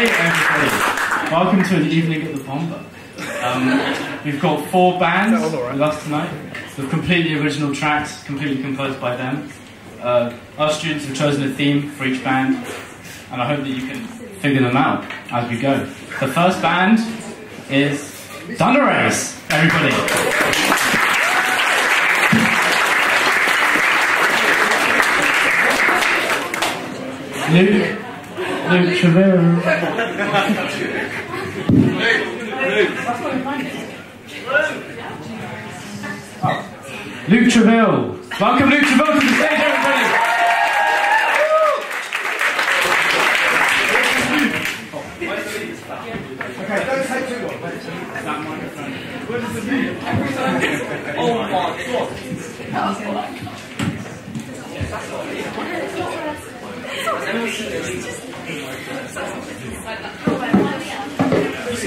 Hey everybody, welcome to an evening at the Bomba. Um, we've got four bands with us tonight, with completely original tracks, completely composed by them. Uh, our students have chosen a theme for each band, and I hope that you can figure them out as we go. The first band is Thunder Rays, everybody. Luke, Luke Trevero. Luke Treville. Welcome, Luke Treville, to the stage, everybody. Okay, don't take too long. That microphone. Oh my god.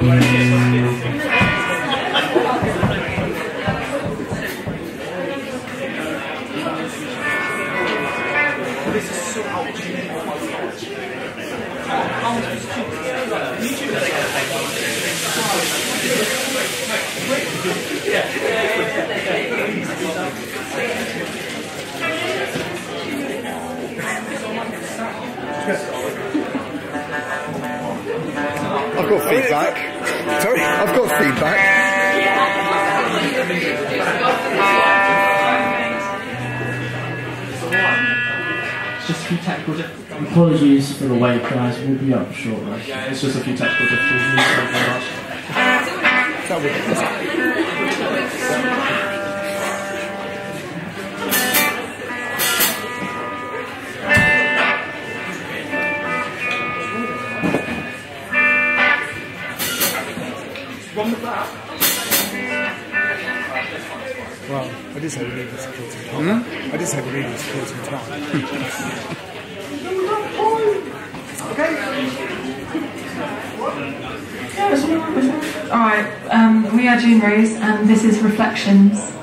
One back to Josh. I've got feedback. Sorry, I've got feedback. Just a few technical difficulties. Apologies for the wait, guys. We'll be up shortly. Yeah, it's just a few technical difficulties. That would be Well, I did say we needed supporting time. I did say we needed supporting time. Alright, um, we are June Rose and this is Reflections.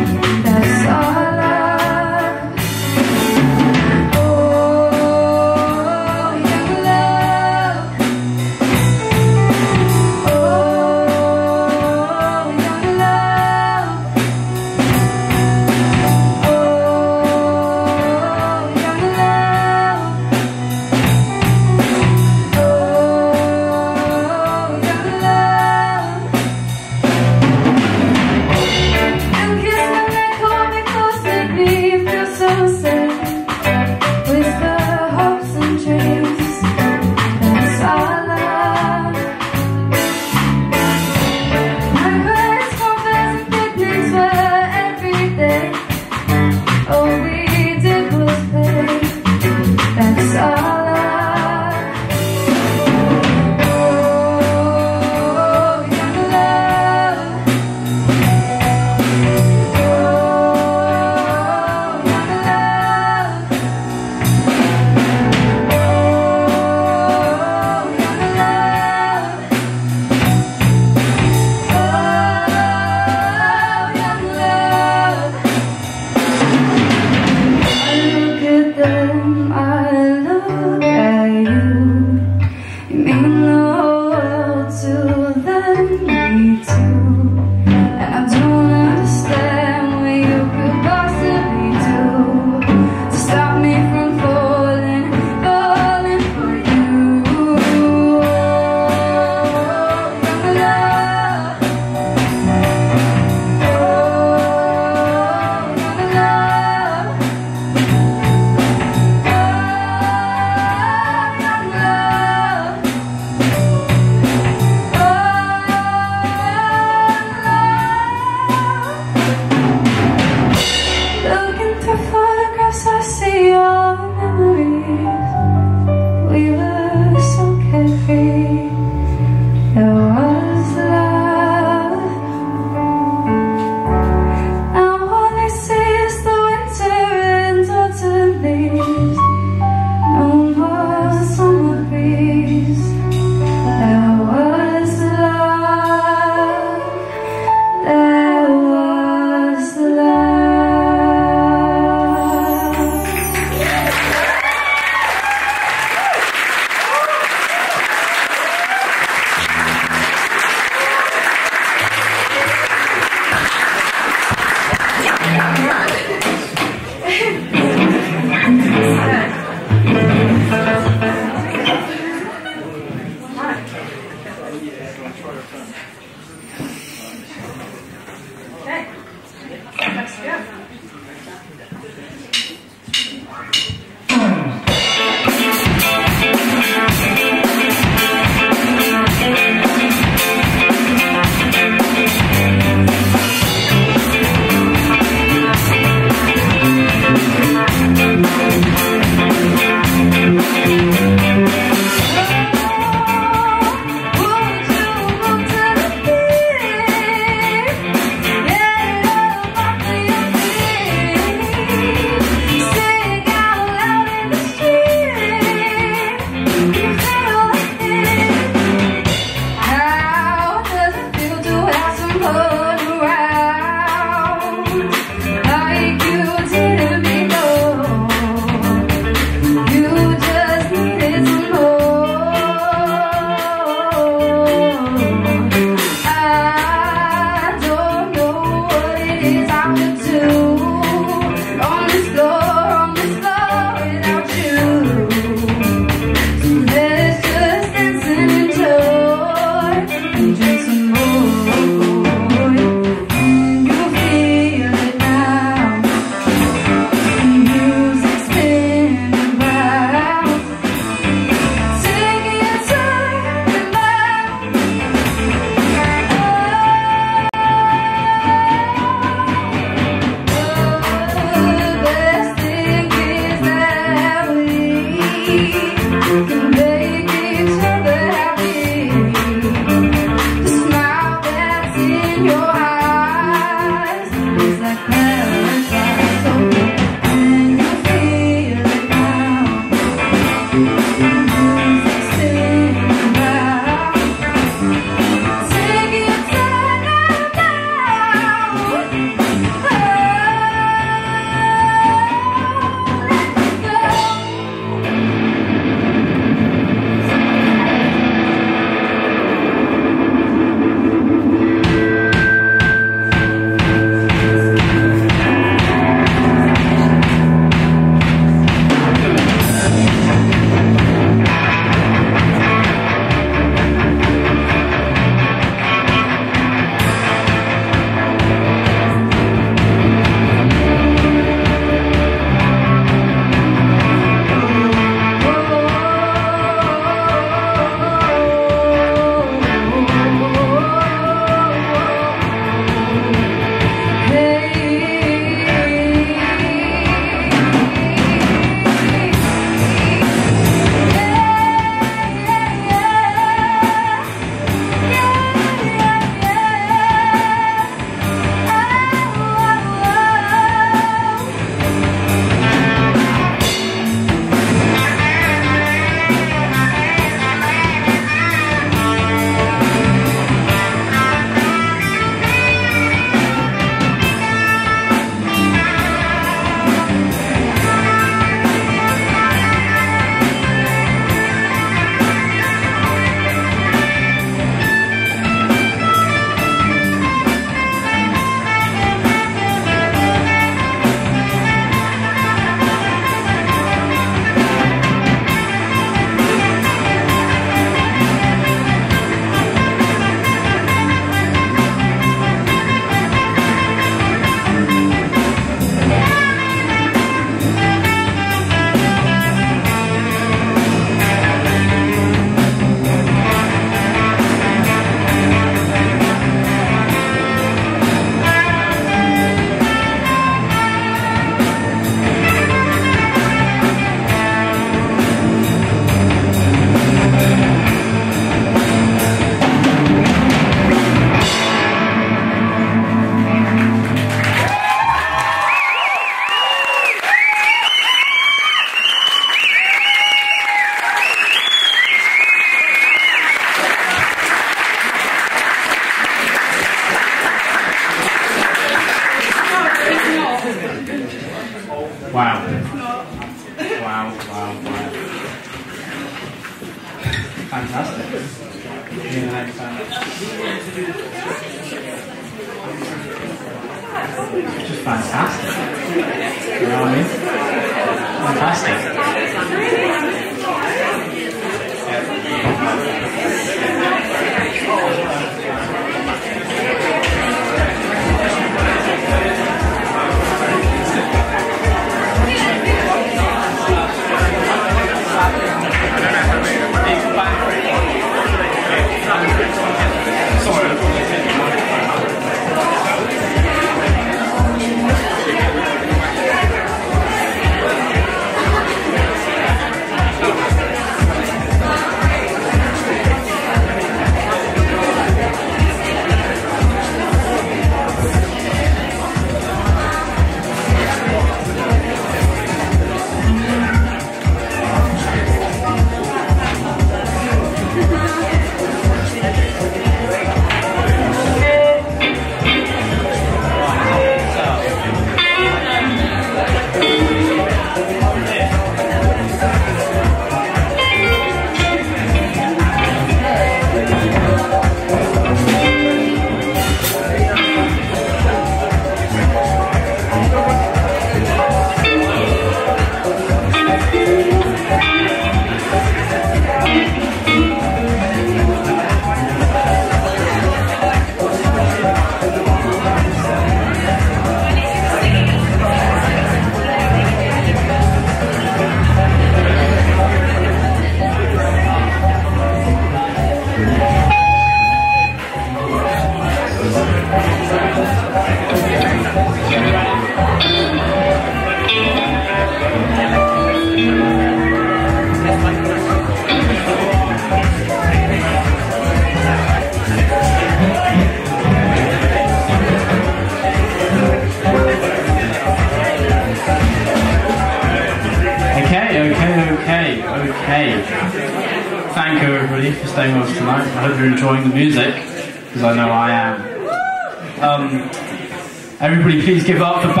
Give up for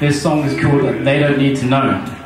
This song is called They Don't Need to Know.